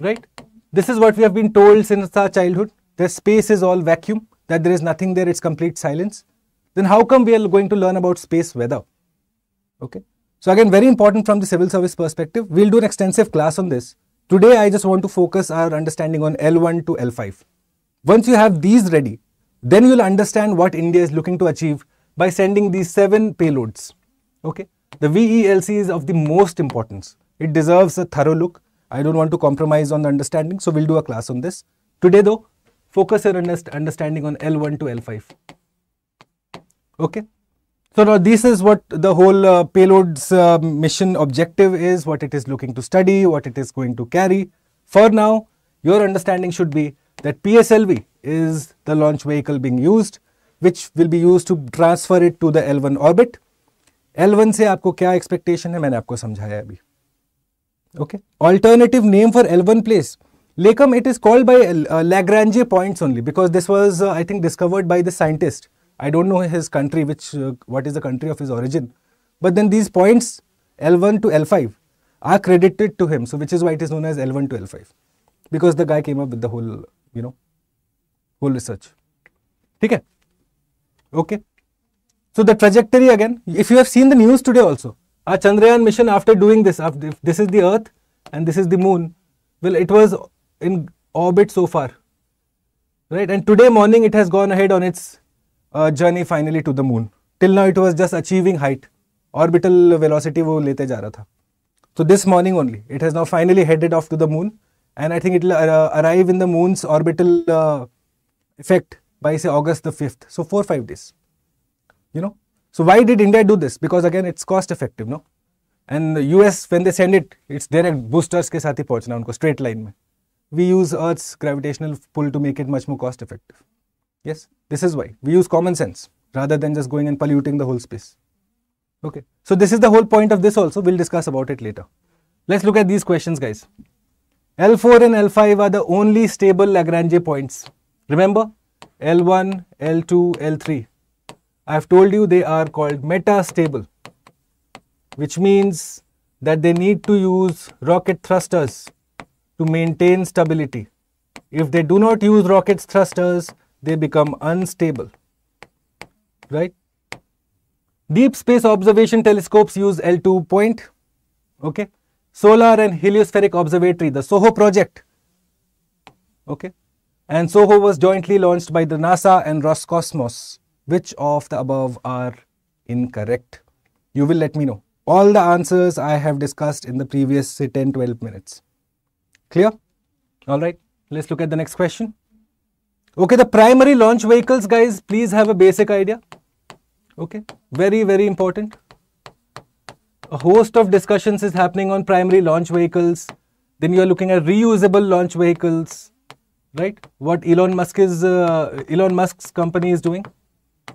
right? This is what we have been told since our childhood, that space is all vacuum, that there is nothing there, it's complete silence. Then how come we are going to learn about space weather? Okay. So again, very important from the civil service perspective. We'll do an extensive class on this. Today, I just want to focus our understanding on L1 to L5. Once you have these ready, then you'll understand what India is looking to achieve by sending these seven payloads. Okay. The VELC is of the most importance. It deserves a thorough look. I don't want to compromise on the understanding, so we'll do a class on this. Today though, focus your understanding on L1 to L5. Okay. So now this is what the whole uh, payload's uh, mission objective is, what it is looking to study, what it is going to carry. For now, your understanding should be that PSLV is the launch vehicle being used, which will be used to transfer it to the L1 orbit L1 से आपको क्या expectation है मैंने आपको समझाया अभी okay alternative name for L1 place Lakum, it is called by uh, Lagrange points only because this was, uh, I think, discovered by the scientist. I don't know his country, which uh, what is the country of his origin. But then these points L1 to L5 are credited to him, so which is why it is known as L1 to L5 because the guy came up with the whole, you know, whole research. Okay. Okay. So the trajectory again, if you have seen the news today also, our Chandrayaan mission after doing this, after, this is the earth and this is the moon, well it was in orbit so far, right? And today morning it has gone ahead on its uh, journey finally to the Moon. Till now it was just achieving height, orbital velocity wo lete ja raha tha. So this morning only, it has now finally headed off to the Moon, and I think it will uh, arrive in the Moon's orbital uh, effect by say August the 5th. So four five days you know. So why did India do this? Because again, it's cost effective, no? And the US, when they send it, it's direct boosters के साथ ही पहुंचना उनको straight line में. we use Earth's gravitational pull to make it much more cost effective. Yes, this is why we use common sense rather than just going and polluting the whole space. Okay, so this is the whole point of this also. We'll discuss about it later. Let's look at these questions, guys. L4 and L5 are the only stable Lagrange points. Remember, L1, L2, L3. I've told you they are called metastable, which means that they need to use rocket thrusters to maintain stability. If they do not use rocket thrusters, they become unstable, right? Deep space observation telescopes use L2 point, okay? Solar and Heliospheric Observatory, the SOHO project, okay? And SOHO was jointly launched by the NASA and Roscosmos. Which of the above are incorrect? You will let me know. All the answers I have discussed in the previous say 10 12 minutes. Clear? All right, let's look at the next question. Okay, the primary launch vehicles, guys, please have a basic idea. Okay, very, very important. A host of discussions is happening on primary launch vehicles. Then you are looking at reusable launch vehicles, right? What Elon Musk is, uh, Elon Musk's company is doing,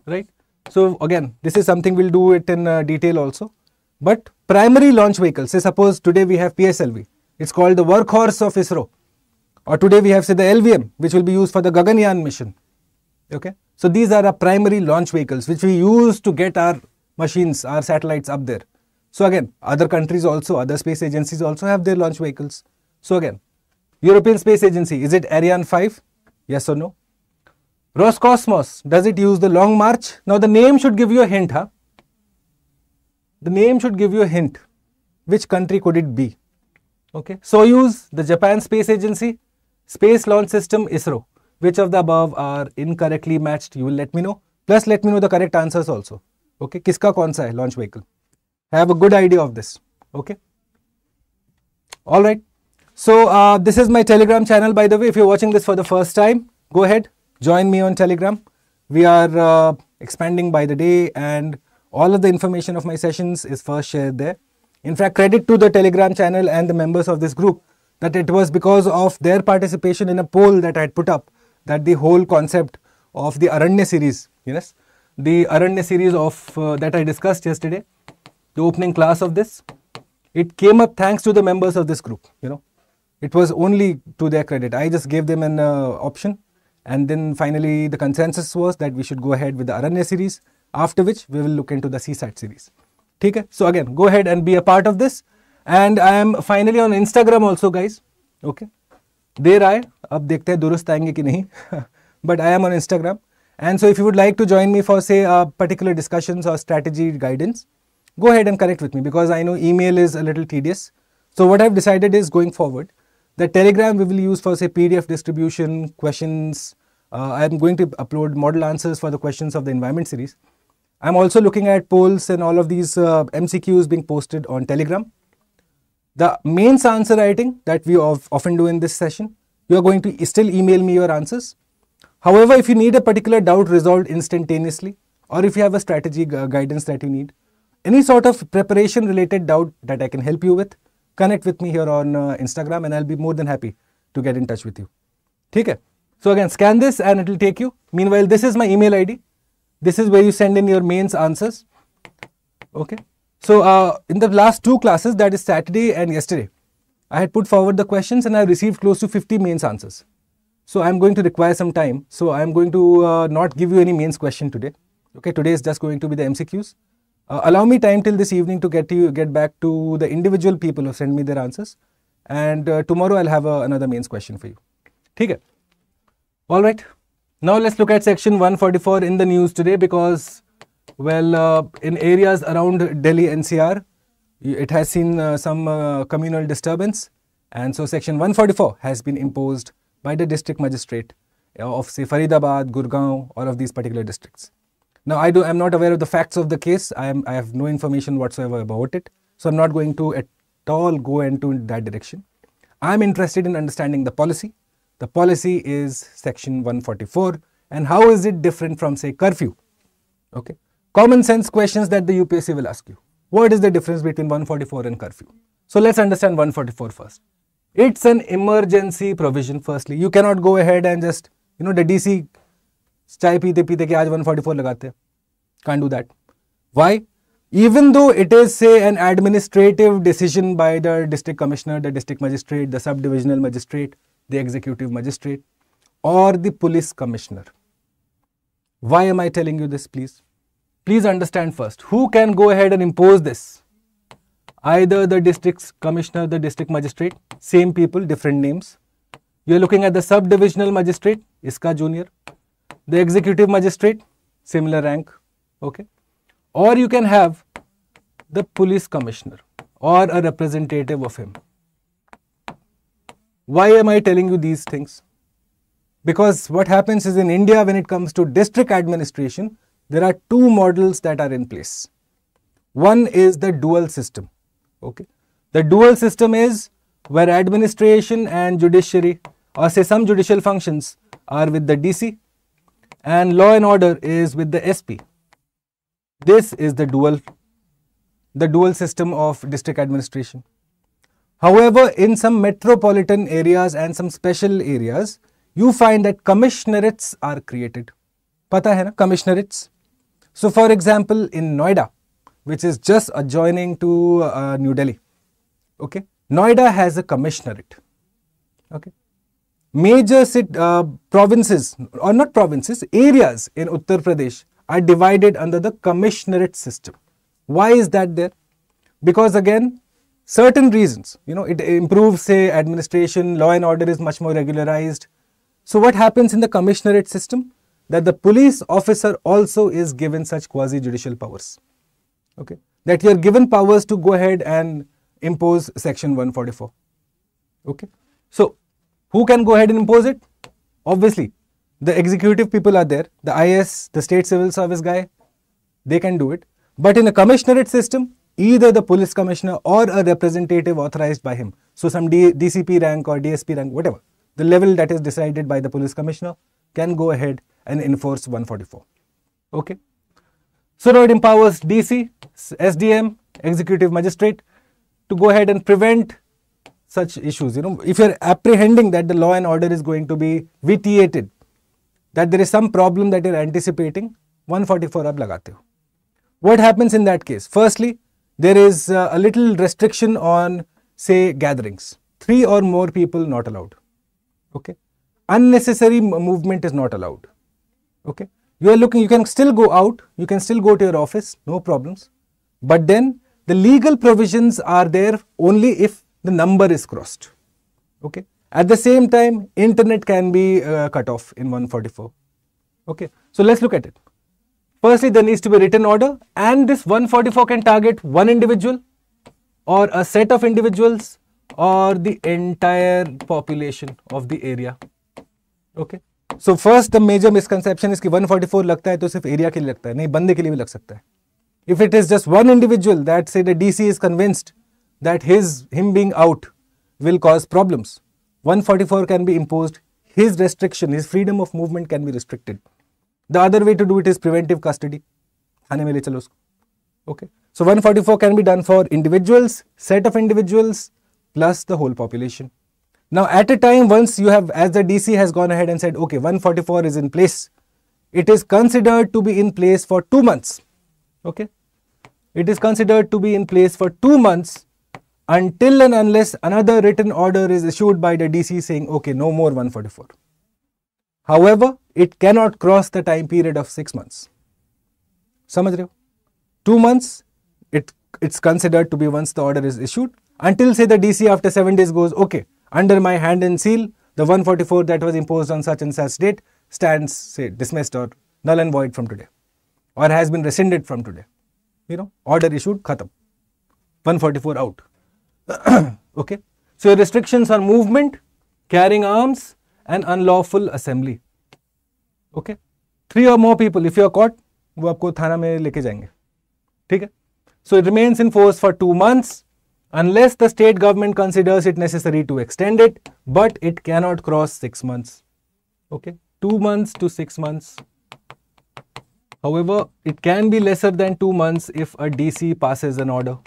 right? So again, this is something we'll do it in uh, detail also. But primary launch vehicles, say suppose today we have PSLV. It's called the workhorse of ISRO. Or today we have say the LVM, which will be used for the Gaganyaan mission. Okay. So these are our primary launch vehicles, which we use to get our machines, our satellites up there. So again, other countries also, other space agencies also have their launch vehicles. So again, European Space Agency, is it Ariane 5? Yes or no? Roscosmos, does it use the Long March? Now the name should give you a hint, huh? The name should give you a hint. Which country could it be? Okay. Soyuz, the Japan Space Agency, Space Launch System, ISRO. Which of the above are incorrectly matched? You will let me know. Plus, let me know the correct answers also. Okay. Kiska kaun sa hai launch vehicle? I have a good idea of this. Okay. All right. So, uh, this is my Telegram channel, by the way. If you're watching this for the first time, go ahead, join me on Telegram. We are uh, expanding by the day, and all of the information of my sessions is first shared there. In fact, credit to the Telegram channel and the members of this group that it was because of their participation in a poll that I had put up that the whole concept of the Aranya series, yes, the Aranya series of uh, that I discussed yesterday, the opening class of this, it came up thanks to the members of this group. You know, it was only to their credit. I just gave them an uh, option, and then finally the consensus was that we should go ahead with the Aranya series. After which we will look into the CSAT series. Okay, so again, go ahead and be a part of this. And I am finally on Instagram also, guys. Okay. देर आए अब देखते हैं दुरुस्त आएंगे कि नहीं but I am on Instagram. And so if you would like to join me for say uh, particular discussions or strategy guidance, go ahead and connect with me because I know email is a little tedious. So what I've decided is going forward, the Telegram we will use for say PDF distribution, questions. Uh, I'm going to upload model answers for the questions of the environment series. I'm also looking at polls and all of these uh, MCQs being posted on Telegram. The mains answer writing that we often do in this session, you are going to still email me your answers. However, if you need a particular doubt resolved instantaneously, or if you have a strategy guidance that you need, any sort of preparation related doubt that I can help you with, connect with me here on uh, Instagram and I'll be more than happy to get in touch with you. Okay. So again, scan this and it will take you. Meanwhile, this is my email ID. This is where you send in your mains answers. Okay. So uh, in the last two classes, that is Saturday and yesterday, I had put forward the questions and I received close to 50 mains answers. So I'm going to require some time. So I'm going to uh, not give you any mains question today. Okay, today is just going to be the MCQs. Uh, allow me time till this evening to get you get back to the individual people who send me their answers. And uh, tomorrow I'll have uh, another mains question for you. Okay. All right. Now let's look at section 144 in the news today because well, uh, in areas around Delhi NCR, it has seen uh, some uh, communal disturbance, and so Section 144 has been imposed by the district magistrate uh, of say Faridabad, Gurgaon, all of these particular districts. Now, I do, I'm not aware of the facts of the case. I am, I have no information whatsoever about it, so I'm not going to at all go into that direction. I'm interested in understanding the policy. The policy is Section 144, and how is it different from say curfew? Okay. Common sense questions that the UPSC will ask you. What is the difference between 144 and curfew? So let's understand 144 first. It's an emergency provision, firstly. You cannot go ahead and just, you know, the DC चाय पीते पीते कि आज 144 लगाते can't do that why even though it is say an administrative decision by the district commissioner the district magistrate the subdivisional magistrate the executive magistrate or the police commissioner why am i telling you this please please understand first who can go ahead and impose this either the district commissioner, the district magistrate, same people, different names. You're looking at the sub-divisional magistrate, iska junior. The executive magistrate, similar rank, okay. Or you can have the police commissioner or a representative of him. Why am I telling you these things? Because what happens is in India, when it comes to district administration, there are two models that are in place. One is the dual system Okay. The dual system is where administration and judiciary or say some judicial functions are with the DC and law and order is with the SP. This is the dual the dual system of district administration. However, in some metropolitan areas and some special areas, you find that commissionerates are created. Pata hai na commissionerates. So, for example, in Noida, which is just adjoining to uh, New Delhi. Okay, Noida has a commissionerate. Okay, major sit, uh, provinces or not provinces, areas in Uttar Pradesh are divided under the commissionerate system. Why is that there? Because again, certain reasons, you know, it improves say administration, law and order is much more regularized. So what happens in the commissionerate system? That the police officer also is given such quasi judicial powers okay, that you are given powers to go ahead and impose section 144. Okay. So, who can go ahead and impose it? Obviously, the executive people are there, the IAS, the state civil service guy, they can do it. But in a commissionerate system, either the police commissioner or a representative authorized by him, so some D DCP rank or DSP rank, whatever, the level that is decided by the police commissioner can go ahead and enforce 144. Okay. So now it empowers DC, SDM, executive magistrate to go ahead and prevent such issues. You know, if you're apprehending that the law and order is going to be vitiated, that there is some problem that you're anticipating, 144 ab lagate ho. What happens in that case? Firstly, there is uh, a little restriction on say gatherings. Three or more people not allowed. Okay. Unnecessary movement is not allowed. Okay you are looking, you can still go out, you can still go to your office, no problems. But then the legal provisions are there only if the number is crossed. Okay. At the same time, internet can be uh, cut off in 144. Okay. So let's look at it. Firstly, there needs to be written order and this 144 can target one individual or a set of individuals or the entire population of the area. Okay. So first the major misconception इसकी 144 लगता है तो सिर्फ area के लिए लगता है नहीं बंदे के लिए भी लग सकता है if it is just one individual that से the DC is convinced that his him being out will cause problems 144 can be imposed his restriction his freedom of movement can be restricted the other way to do it is preventive custody थाने में ले चलो उसको okay so 144 can be done for individuals set of individuals plus the whole population now, at a time, once you have, as the DC has gone ahead and said, okay, 144 is in place, it is considered to be in place for two months. Okay. It is considered to be in place for two months until and unless another written order is issued by the DC saying, okay, no more 144. However, it cannot cross the time period of six months. समझ रहे Two months, it, it's considered to be once the order is issued until say the DC after seven days goes, okay, under my hand and seal, the 144 that was imposed on such and such date stands, say, dismissed or null and void from today or has been rescinded from today. You know, order issued, khatam. 144 out. okay. So, your restrictions on movement, carrying arms and unlawful assembly. Okay. Three or more people, if you are caught, वो आपको थाना में लेके जाएंगे ठीक है so it remains in force for two months unless the state government considers it necessary to extend it, but it cannot cross six months. Okay, two months to six months. However, it can be lesser than two months if a DC passes an order.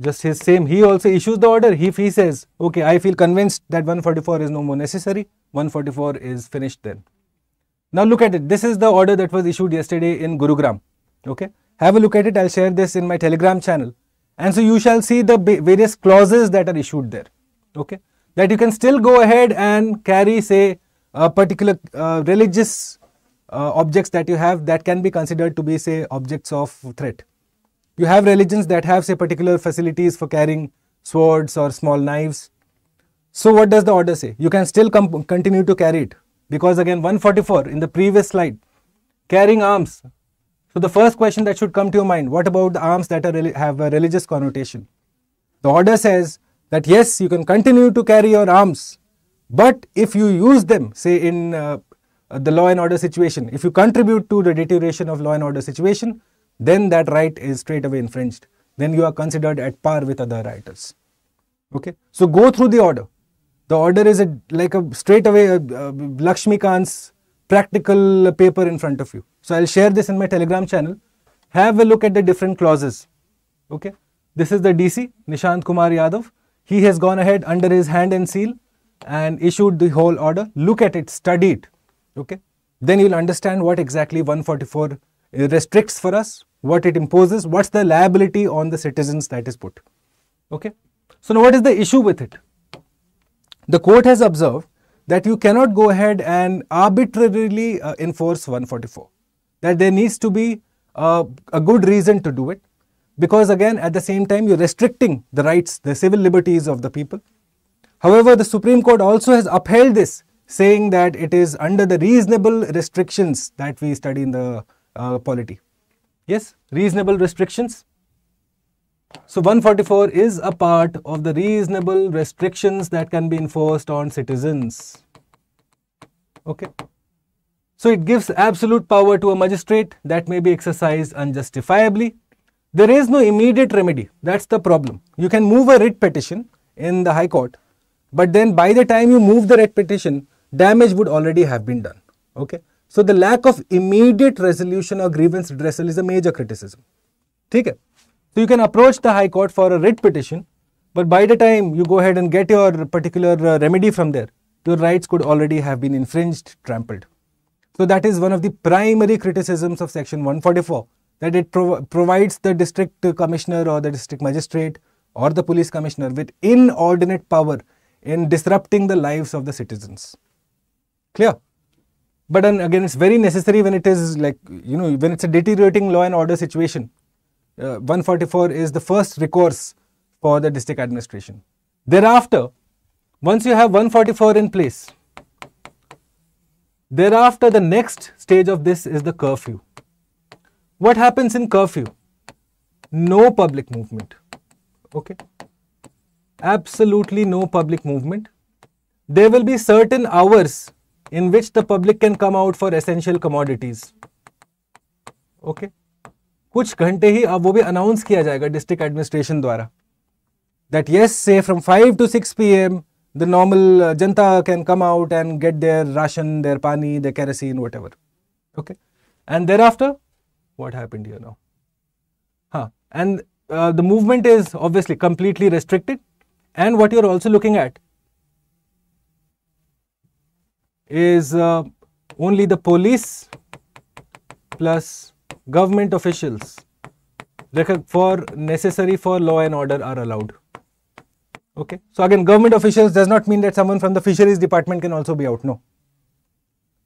just his same, he also issues the order. If he says, okay, I feel convinced that 144 is no more necessary, 144 is finished then. Now look at it. This is the order that was issued yesterday in Gurugram. Okay. Have a look at it. I'll share this in my Telegram channel. And so you shall see the various clauses that are issued there. Okay. That you can still go ahead and carry, say, a particular uh, religious uh, objects that you have that can be considered to be, say, objects of threat. You have religions that have, say, particular facilities for carrying swords or small knives. So what does the order say? You can still continue to carry it because again 144 in the previous slide carrying arms so the first question that should come to your mind what about the arms that are have a religious connotation the order says that yes you can continue to carry your arms but if you use them say in uh, the law and order situation if you contribute to the deterioration of law and order situation then that right is straight away infringed then you are considered at par with other writers okay so go through the order the order is a, like a straight away uh, uh, Laxmikanth's practical paper in front of you. So I'll share this in my Telegram channel. Have a look at the different clauses. Okay. This is the DC, Nishant Kumar Yadav. He has gone ahead under his hand and seal and issued the whole order. Look at it, study it. Okay. Then you'll understand what exactly 144 restricts for us, what it imposes, what's the liability on the citizens that is put. Okay. So now what is the issue with it? The court has observed that you cannot go ahead and arbitrarily uh, enforce 144. That there needs to be uh, a good reason to do it because again at the same time you're restricting the rights, the civil liberties of the people. However, the Supreme Court also has upheld this saying that it is under the reasonable restrictions that we study in the uh, polity. Yes, reasonable restrictions so 144 is a part of the reasonable restrictions that can be enforced on citizens. Okay. So it gives absolute power to a magistrate that may be exercised unjustifiably. There is no immediate remedy. That's the problem. You can move a writ petition in the High Court, but then by the time you move the writ petition, damage would already have been done. Okay. So the lack of immediate resolution or grievance redressal is a major criticism. Okay. So you can approach the High Court for a writ petition, but by the time you go ahead and get your particular uh, remedy from there, your rights could already have been infringed, trampled. So that is one of the primary criticisms of section 144, that it prov provides the district commissioner or the district magistrate or the police commissioner with inordinate power in disrupting the lives of the citizens. Clear? But again, it's very necessary when it is like, you know, when it's a deteriorating law and order situation uh, 144 is the first recourse for the district administration. Thereafter, once you have 144 in place, thereafter the next stage of this is the curfew. What happens in curfew? No public movement. Okay. Absolutely no public movement. There will be certain hours in which the public can come out for essential commodities. Okay. कुछ घंटे ही अब वो भी announce किया जाएगा district administration द्वारा that yes से from five to six P M the normal Janata can come out and get their ration their pani there kerosene what ever okay and there after what happened here now huh and uh, the movement is obviously completely restricted and what you're also looking at is uh, only the police plus government officials for necessary for law and order are allowed. Okay. So again, government officials does not mean that someone from the fisheries department can also be out. No.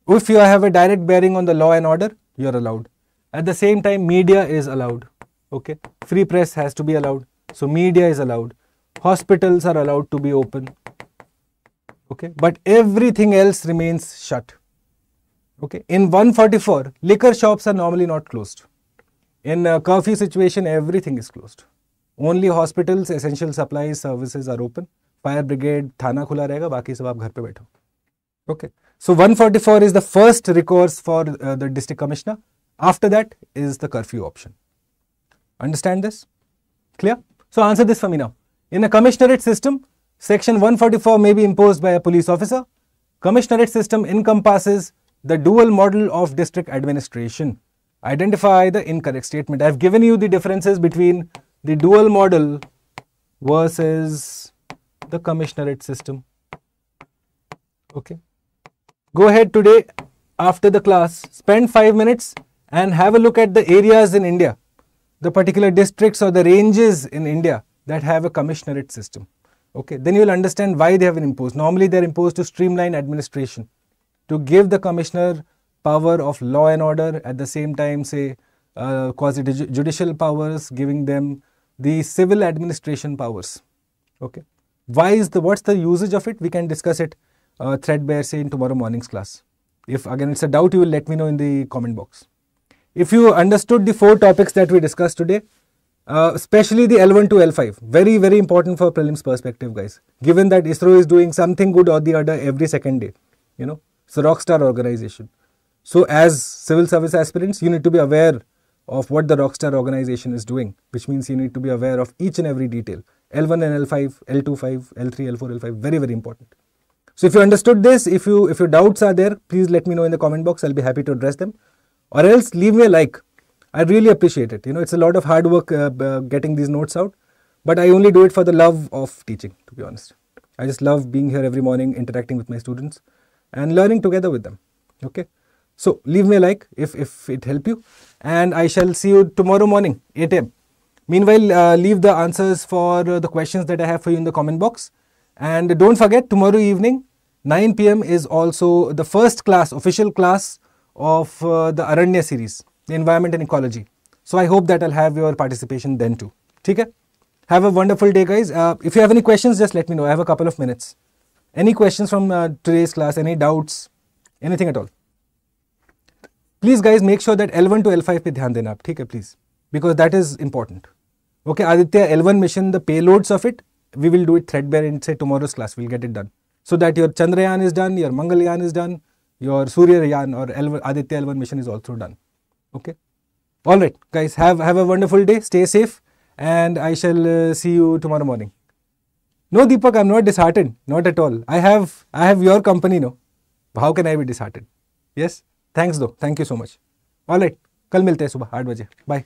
If you have a direct bearing on the law and order, you are allowed. At the same time, media is allowed. Okay. Free press has to be allowed. So media is allowed. Hospitals are allowed to be open. Okay. But everything else remains shut. Okay. In 144, liquor shops are normally not closed. In a curfew situation, everything is closed. Only hospitals, essential supplies, services are open. Fire brigade, thana khula rahega, baki sab aap ghar pe baitho. Okay. So 144 is the first recourse for uh, the district commissioner. After that is the curfew option. Understand this? Clear? So answer this for me now. In a commissionerate system, section 144 may be imposed by a police officer. Commissionerate system encompasses the dual model of district administration. Identify the incorrect statement. I have given you the differences between the dual model versus the commissionerate system. Okay. Go ahead today after the class, spend five minutes and have a look at the areas in India, the particular districts or the ranges in India that have a commissionerate system. Okay, then you will understand why they have been imposed. Normally, they are imposed to streamline administration, to give the commissioner power of law and order at the same time, say, uh, quasi judicial powers, giving them the civil administration powers. Okay, why is the what's the usage of it? We can discuss it uh, threadbare, say, in tomorrow morning's class. If again it's a doubt, you will let me know in the comment box. If you understood the four topics that we discussed today, uh, especially the L1 to L5, very, very important for prelims perspective, guys. Given that ISRO is doing something good or the other every second day, you know, it's a rockstar organization. So, as civil service aspirants, you need to be aware of what the rockstar organization is doing, which means you need to be aware of each and every detail. L1 and L5, L2, 5, L3, L4, L5, very, very important. So if you understood this, if you if your doubts are there, please let me know in the comment box. I'll be happy to address them. Or else leave me a like. I really appreciate it. You know, it's a lot of hard work uh, uh, getting these notes out, but I only do it for the love of teaching, to be honest. I just love being here every morning, interacting with my students and learning together with them. Okay. So leave me a like if, if it helped you and I shall see you tomorrow morning, 8 a.m. Meanwhile, uh, leave the answers for uh, the questions that I have for you in the comment box. And don't forget, tomorrow evening, 9 pm is also the first class, official class of uh, the Aranya series, the environment and ecology. So I hope that I'll have your participation then too. Okay? Have a wonderful day, guys. Uh, if you have any questions, just let me know. I have a couple of minutes. Any questions from uh, today's class? Any doubts? Anything at all? Please, guys, make sure that L1 to L5 pe dhyan dena Okay, please, because that is important. Okay, Aditya L1 mission, the payloads of it, we will do it threadbare in say tomorrow's class. We'll get it done. So that your Chandrayaan is done, your Mangalyaan is done, your Suryayaan or L1, Aditya L1 mission is also done. Okay. All right, guys. Have have a wonderful day. Stay safe, and I shall uh, see you tomorrow morning. No, Deepak, I'm not disheartened. Not at all. I have I have your company now. How can I be disheartened? Yes. Thanks though. Thank you so much. All right. कल मिलते हैं सुबह आठ बजे bye